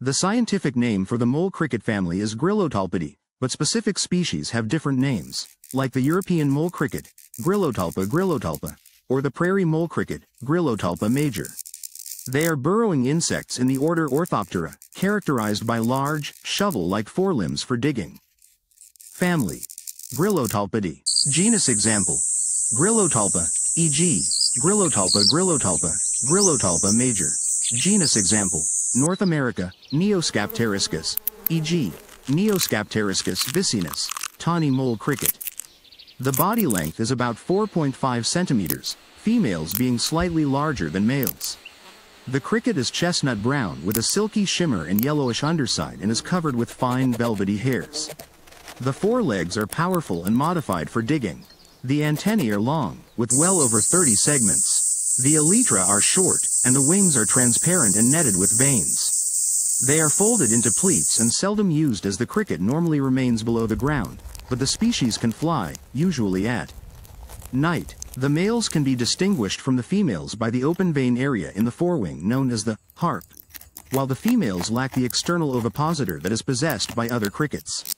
The scientific name for the mole cricket family is Gryllotalpidae, but specific species have different names, like the European mole cricket, Gryllotalpa gryllotalpa, or the prairie mole cricket, Gryllotalpa major. They are burrowing insects in the order Orthoptera, characterized by large, shovel-like forelimbs for digging. Family. Gryllotalpidae. Genus example. Gryllotalpa, e.g., Gryllotalpa gryllotalpa, Gryllotalpa major. Genus example. North America, Neoscapteriscus, e.g., Neoscapteriscus vicinus, tawny mole cricket. The body length is about 4.5 centimeters, females being slightly larger than males. The cricket is chestnut brown with a silky shimmer and yellowish underside and is covered with fine velvety hairs. The forelegs are powerful and modified for digging. The antennae are long, with well over 30 segments. The elytra are short, and the wings are transparent and netted with veins. They are folded into pleats and seldom used as the cricket normally remains below the ground, but the species can fly, usually at night. The males can be distinguished from the females by the open vein area in the forewing known as the harp, while the females lack the external ovipositor that is possessed by other crickets.